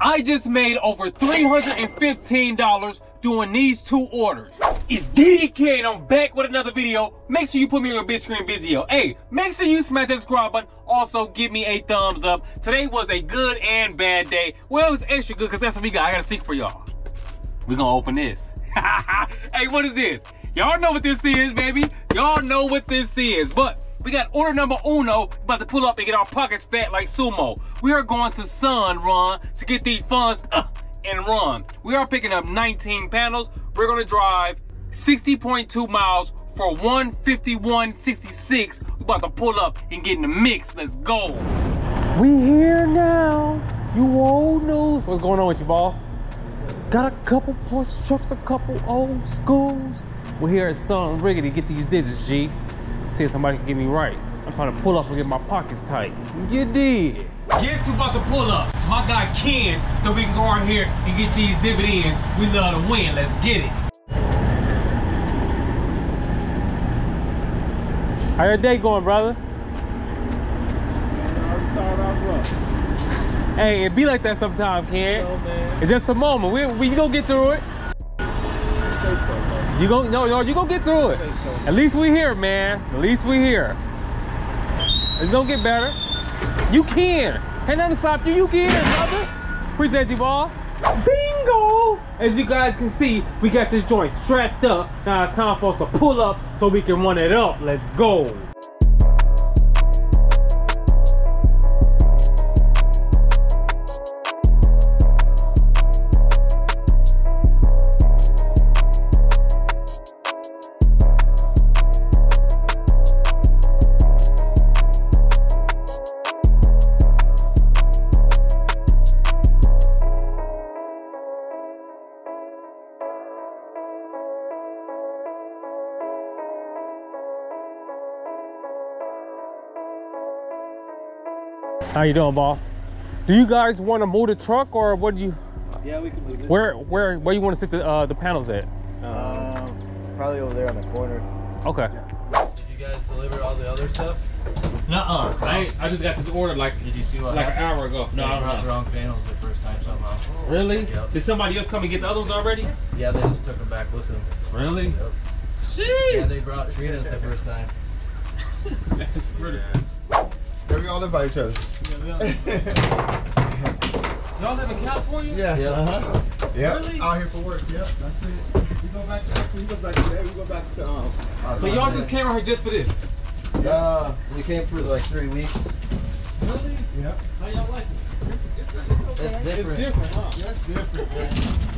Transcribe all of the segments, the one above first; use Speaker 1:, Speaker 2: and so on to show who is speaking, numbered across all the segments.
Speaker 1: I just made over $315 doing these two orders. It's DK and I'm back with another video. Make sure you put me on your big screen video. Hey, make sure you smash that subscribe button. Also, give me a thumbs up. Today was a good and bad day. Well, it was extra good because that's what we got. I got a secret for y'all. we gonna open this. hey, what is this? Y'all know what this is, baby. Y'all know what this is. But we got order number uno, about to pull up and get our pockets fat like sumo. We are going to Sunrun to get these funds uh, and run. We are picking up 19 panels. We're gonna drive 60.2 miles for 151.66. We about to pull up and get in the mix. Let's go. We here now. You old news. What's going on with you, boss? Got a couple push trucks, a couple old schools. We're here at Sun Riggedy to get these digits, G. See if somebody can get me right. I'm trying to pull up and get my pockets tight. You did. Guess who about to pull up? My guy Ken, so we can go out here and get these dividends. We love to win. Let's get it. How your day going, brother? Hey, it be like that sometimes, Ken. It's just a moment. We we gonna get through it. You go no no you gonna get through it. At least we here, man. At least we here. It's gonna get better. You can. Ain't nothing stop you. You can, brother. Appreciate you, boss. Bingo! As you guys can see, we got this joint strapped up. Now it's time for us to pull up so we can run it up. Let's go. How you doing, boss? Do you guys want to move the truck or what do you?
Speaker 2: Yeah, we can move it.
Speaker 1: Where where where you want to sit the uh, the panels at?
Speaker 2: Um, probably over there on the corner.
Speaker 1: Okay.
Speaker 2: Did you guys deliver all the other stuff?
Speaker 1: Nuh-uh. I I just got this order like
Speaker 2: Did you see what
Speaker 1: like an hour ago. No,
Speaker 2: They
Speaker 1: I
Speaker 2: brought
Speaker 1: don't
Speaker 2: the wrong panels the first time somehow.
Speaker 1: Really?
Speaker 2: Yep.
Speaker 1: Did somebody else come and get the other ones already?
Speaker 2: Yeah, they just took them back with them.
Speaker 1: Really?
Speaker 2: Yep. Yeah, they brought Trina's the first time.
Speaker 1: That's pretty.
Speaker 3: Yeah, we all live by each other.
Speaker 1: Y'all live in California?
Speaker 3: Yeah.
Speaker 2: Yeah.
Speaker 3: Uh-huh. Yep.
Speaker 1: Really?
Speaker 3: Out here for work. Yep. That's it. We go back. Actually, we go back today. We go back to um.
Speaker 1: So y'all just came out here just for this?
Speaker 2: Uh, we came for like three weeks.
Speaker 1: Really?
Speaker 3: Yep.
Speaker 1: How y'all like it?
Speaker 2: It's
Speaker 1: It's
Speaker 2: different.
Speaker 1: different, huh?
Speaker 3: That's different, man.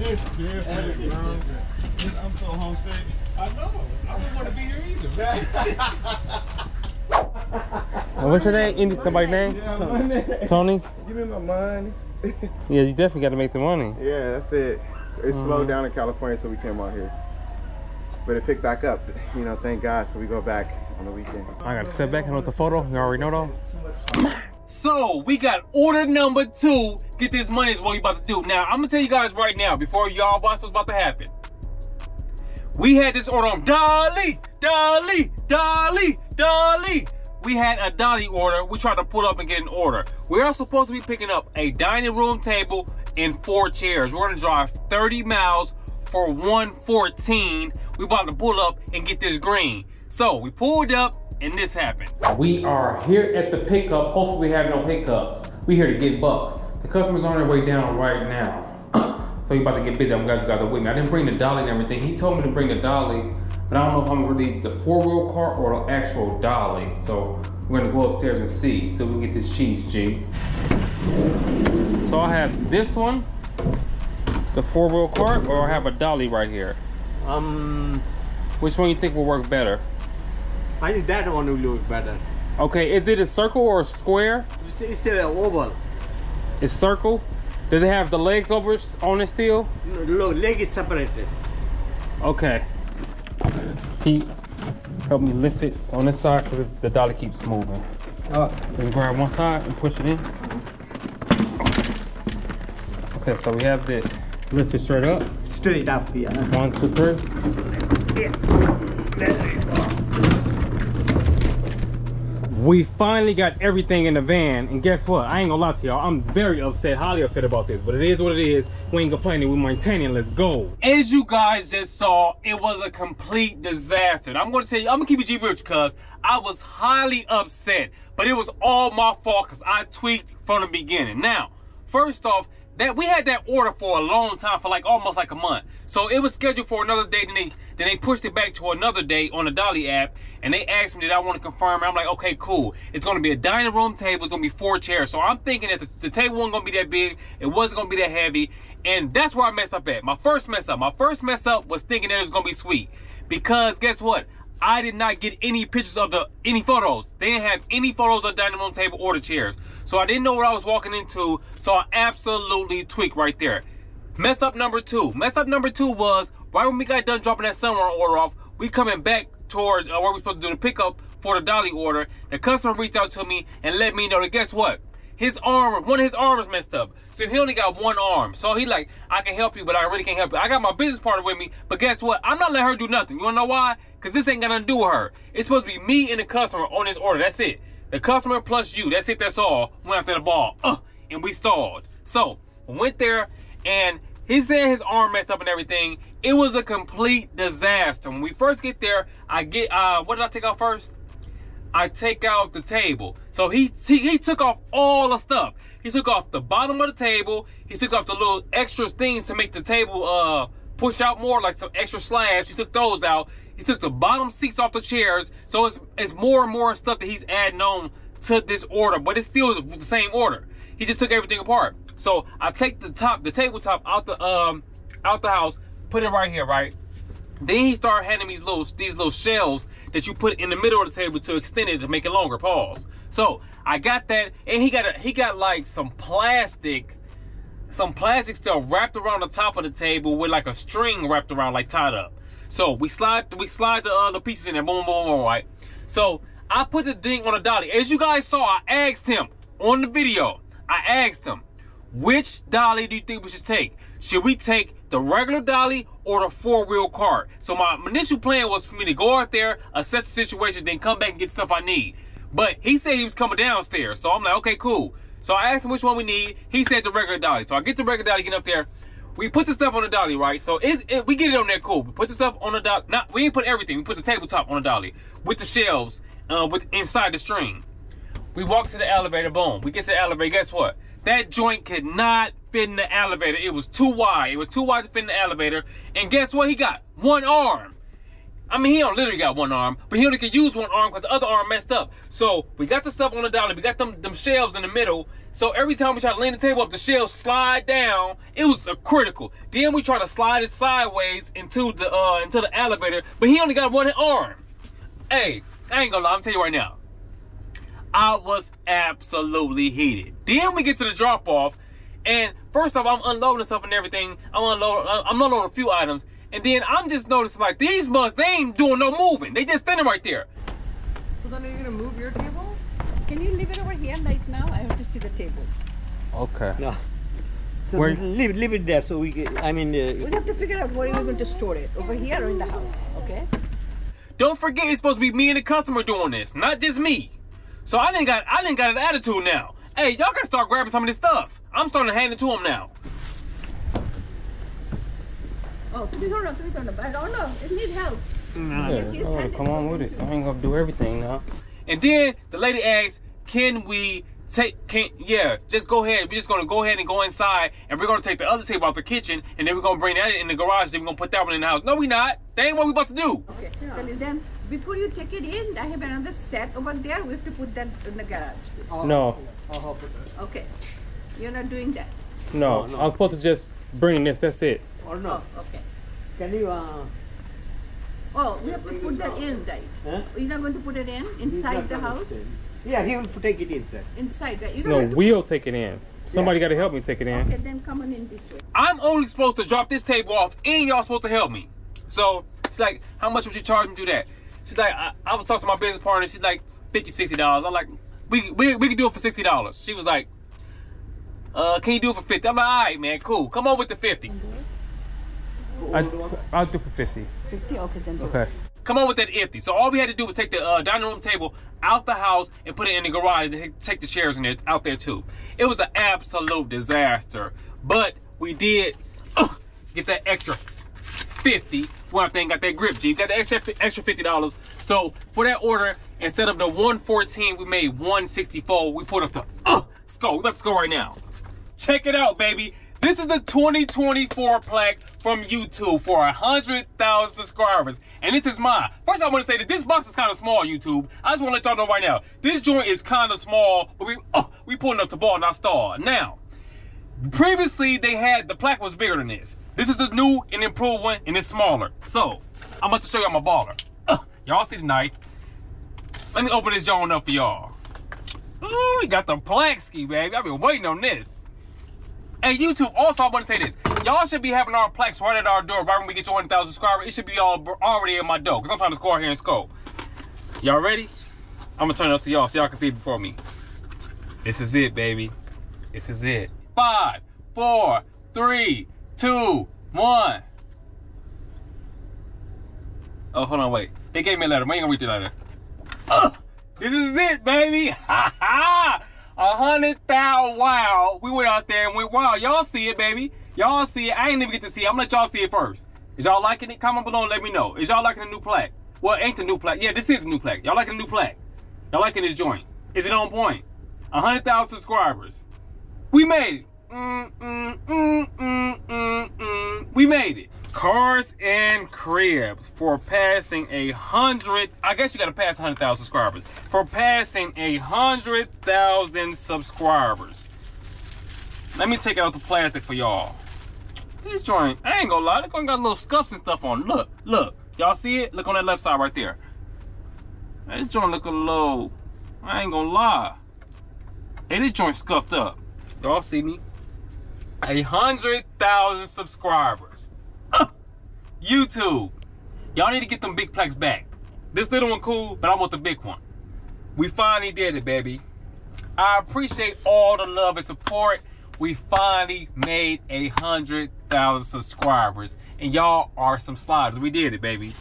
Speaker 3: It's different, bro. I'm so homesick.
Speaker 1: I know. I don't want to be here either.
Speaker 3: yeah,
Speaker 1: what's your name? Any somebody's name?
Speaker 3: money.
Speaker 1: Tony?
Speaker 3: Give me my money.
Speaker 1: Yeah, you definitely got to make the money.
Speaker 3: yeah, that's it. It slowed mm-hmm. down in California, so we came out here. But it picked back up, you know, thank God. So we go back on the weekend.
Speaker 1: I gotta step back and with the photo. You already know though. So we got order number two. Get this money is what we about to do. Now I'm gonna tell you guys right now before y'all watch what's about to happen. We had this order on Dolly, Dolly, Dolly, Dolly. We had a Dolly order. We tried to pull up and get an order. We are supposed to be picking up a dining room table and four chairs. We're gonna drive 30 miles for 114. We about to pull up and get this green. So we pulled up and this happened. We are here at the pickup. Hopefully we have no hiccups. We here to get bucks. The customer's on their way down right now. so we about to get busy. I'm glad you guys are with me. I didn't bring the dolly and everything. He told me to bring the dolly, but I don't know if I'm really the four-wheel car or the actual dolly. So we're gonna go upstairs and see. So we get this cheese, G. So I have this one, the four-wheel cart, or I have a dolly right here.
Speaker 4: Um,
Speaker 1: Which one you think will work better?
Speaker 4: I think that one will look better.
Speaker 1: Okay, is it a circle or a square?
Speaker 4: It's, it's an oval.
Speaker 1: It's circle. Does it have the legs over on it still?
Speaker 4: No, leg is separated.
Speaker 1: Okay. He help me lift it on this side because the dolly keeps moving.
Speaker 4: Oh,
Speaker 1: Let's grab one side and push it in. Okay, so we have this. Lift it straight up.
Speaker 4: straight up here.
Speaker 1: One, two, three. We finally got everything in the van, and guess what? I ain't gonna lie to y'all. I'm very upset, highly upset about this, but it is what it is. We ain't complaining, we maintaining. Let's go. As you guys just saw, it was a complete disaster. And I'm gonna tell you, I'm gonna keep it G rich because I was highly upset, but it was all my fault because I tweaked from the beginning. Now, first off, that we had that order for a long time, for like almost like a month. So it was scheduled for another day, then they then they pushed it back to another day on the Dolly app, and they asked me did I want to confirm. I'm like, okay, cool. It's gonna be a dining room table. It's gonna be four chairs. So I'm thinking that the, the table wasn't gonna be that big. It wasn't gonna be that heavy, and that's where I messed up at. My first mess up. My first mess up was thinking that it was gonna be sweet, because guess what? I did not get any pictures of the any photos. They didn't have any photos of the dining room table or the chairs. So I didn't know what I was walking into. So I absolutely tweaked right there. Mess up number two. Mess up number two was right when we got done dropping that summer order off, we coming back towards uh, where we supposed to do the pickup for the dolly order. The customer reached out to me and let me know that guess what? His arm, one of his arms messed up. So he only got one arm. So he like, I can help you, but I really can't help you. I got my business partner with me, but guess what? I'm not letting her do nothing. You wanna know why? Because this ain't gonna do her. It's supposed to be me and the customer on this order. That's it. The customer plus you. That's it. That's all. Went after the ball. Uh, and we stalled. So went there and he said his arm messed up and everything. It was a complete disaster. When we first get there, I get uh what did I take out first? I take out the table. So he, he he took off all the stuff. He took off the bottom of the table. He took off the little extra things to make the table uh push out more, like some extra slabs. He took those out. He took the bottom seats off the chairs. So it's it's more and more stuff that he's adding on to this order, but it's still the same order. He just took everything apart. So I take the top, the tabletop out the um out the house, put it right here, right? Then he started handing me these little these little shelves that you put in the middle of the table to extend it to make it longer. Pause. So I got that, and he got a he got like some plastic, some plastic stuff wrapped around the top of the table with like a string wrapped around, like tied up. So we slide we slide the uh, the pieces in there, boom, boom, boom, right? So I put the ding on the dolly. As you guys saw, I asked him on the video. I asked him, which dolly do you think we should take? Should we take the regular dolly or the four-wheel cart? So my initial plan was for me to go out there, assess the situation, then come back and get stuff I need. But he said he was coming downstairs. So I'm like, okay, cool. So I asked him which one we need. He said the regular dolly. So I get the regular dolly, get up there. We put the stuff on the dolly, right? So it, we get it on there, cool. We put the stuff on the dolly. Not, we didn't put everything. We put the tabletop on the dolly with the shelves uh, with inside the string. We walk to the elevator, boom. We get to the elevator, guess what? That joint could not fit in the elevator. It was too wide. It was too wide to fit in the elevator. And guess what? He got one arm. I mean, he don't literally got one arm, but he only could use one arm because the other arm messed up. So we got the stuff on the dolly. We got them, them shelves in the middle. So every time we try to lean the table up, the shelves slide down. It was a critical. Then we try to slide it sideways into the uh into the elevator, but he only got one arm. Hey, I ain't gonna lie, I'm telling you right now. I was absolutely heated. Then we get to the drop off, and first off, I'm unloading stuff and everything. I'm unloading, I'm unloading a few items, and then I'm just noticing like these bugs, they ain't doing no moving. They just standing right there.
Speaker 5: So then are you gonna move your table?
Speaker 6: Can you leave it over here right now? I have to see the table.
Speaker 1: Okay.
Speaker 4: No. So
Speaker 1: Where-
Speaker 4: leave, leave it there so we can, I mean,
Speaker 6: We
Speaker 4: uh,
Speaker 6: have to figure out where you're going to store it. Over here or in the house, okay?
Speaker 1: Don't forget, it's supposed to be me and the customer doing this, not just me. So I didn't got, I didn't got an attitude now. Hey, y'all gotta start grabbing some of this stuff. I'm starting to hand it to him now.
Speaker 6: Oh, to be hold on, to be hold on. But I don't know. It needs help. Yes, yes,
Speaker 1: oh, come on with it. I ain't gonna do everything now. And then the lady asks, "Can we take? Can yeah? Just go ahead. We're just gonna go ahead and go inside, and we're gonna take the other table out the kitchen, and then we're gonna bring that in the garage. Then we're gonna put that one in the house. No, we not. That ain't what we about to do.
Speaker 6: Okay. Tell you then, before you take it in, I have another set over there. We have to put that in the garage.
Speaker 1: No, I'll help with that.
Speaker 6: Okay. You're not doing that.
Speaker 1: no.
Speaker 4: no.
Speaker 1: I'm supposed to just bring this. That's it.
Speaker 4: or no.
Speaker 6: Oh, okay.
Speaker 4: Can you, uh,
Speaker 6: Oh, we have to put that in, right?
Speaker 4: huh?
Speaker 6: You're not going to put it in inside the house?
Speaker 4: Yeah, he will take it inside.
Speaker 6: Inside, right? You don't
Speaker 1: No, we'll take it in. Somebody got to help me take it in.
Speaker 6: Okay, then come on in this way.
Speaker 1: I'm only supposed to drop this table off, and y'all supposed to help me. So she's like, "How much would you charge me to do that?" She's like, "I, I was talking to my business partner. She's like, 50 dollars." I'm like, "We we we can do it for sixty dollars." She was like, "Uh, can you do it for 50 I'm like, "All right, man, cool. Come on with the 50 I, I'll do it for 50
Speaker 6: 50? Okay, then do it.
Speaker 1: Come on with that empty. So all we had to do was take the uh, dining room table out the house and put it in the garage to take the chairs in there out there too. It was an absolute disaster, but we did uh, get that extra 50 one thing got that grip G. Got the extra extra fifty dollars. So for that order, instead of the 114, we made 164. We put up to uh let's go. Let's go right now. Check it out, baby. This is the 2024 plaque from YouTube for 100,000 subscribers. And this is mine. First, I want to say that this box is kind of small, YouTube. I just want to let y'all know right now. This joint is kind of small, but we, oh, we pulling up the ball, not star. Now, previously they had, the plaque was bigger than this. This is the new and improved one, and it's smaller. So, I'm about to show y'all my baller. Uh, y'all see the knife. Let me open this joint up for y'all. Ooh, we got the plaque ski, baby. I've been waiting on this. Hey, YouTube, also, I want to say this. Y'all should be having our plaques right at our door right when we get to 1,000 subscribers. It should be all already in my door because I'm trying to score here in Skull. Y'all ready? I'm going to turn it up to y'all so y'all can see it before me. This is it, baby. This is it. Five, four, three, two, one. Oh, hold on, wait. They gave me a letter. We ain't gonna read the letter. This is it, baby. Ha ha! A hundred thousand. Wow. We went out there and went, wow. Y'all see it, baby. Y'all see it. I ain't even get to see it. I'm gonna let y'all see it first. Is y'all liking it? Comment below and let me know. Is y'all liking the new plaque? Well, ain't the new plaque. Yeah, this is a new plaque. Y'all liking the new plaque? Y'all liking this joint? Is it on point? A hundred thousand subscribers. We made it. Mm, mm, mm, mm, mm, mm. We made it. Cars and Cribs for passing a hundred. I guess you got to pass a hundred thousand subscribers for passing a hundred thousand subscribers. Let me take out the plastic for y'all. This joint, I ain't gonna lie, this joint got little scuffs and stuff on. Look, look, y'all see it? Look on that left side right there. This joint look a little. I ain't gonna lie. Hey, this joint scuffed up. Y'all see me? A hundred thousand subscribers. YouTube. Y'all need to get them big plaques back. This little one cool, but I want the big one. We finally did it, baby. I appreciate all the love and support. We finally made a hundred thousand subscribers. And y'all are some sliders. We did it, baby.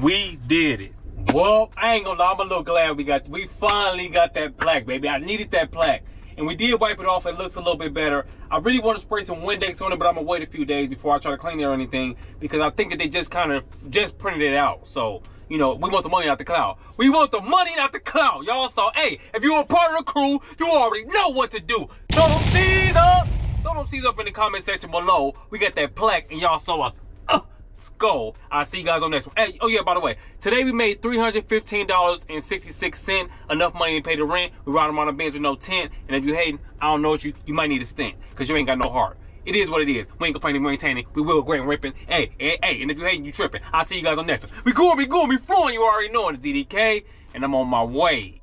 Speaker 1: We did it. Well, I ain't gonna lie, I'm a little glad we got we finally got that plaque, baby. I needed that plaque and we did wipe it off. It looks a little bit better. I really want to spray some Windex on it, but I'm gonna wait a few days before I try to clean it or anything because I think that they just kind of just printed it out. So, you know, we want the money out the cloud. We want the money out the cloud, y'all. So, hey, if you're a part of the crew, you already know what to do. Throw them C's up. Throw them C's up in the comment section below. We got that plaque, and y'all saw us. Skull. I'll see you guys on next one. Hey, oh yeah, by the way, today we made $315.66, enough money to pay the rent. We ride around the bins with no tent, and if you hating, I don't know what you, you might need a stint, because you ain't got no heart. It is what it is. We ain't complaining, we ain't maintaining. We will great ripping. Hey, hey, hey, and if you hating, you tripping. I'll see you guys on next one. We going, we going, we flowing. You already know it's DDK, and I'm on my way.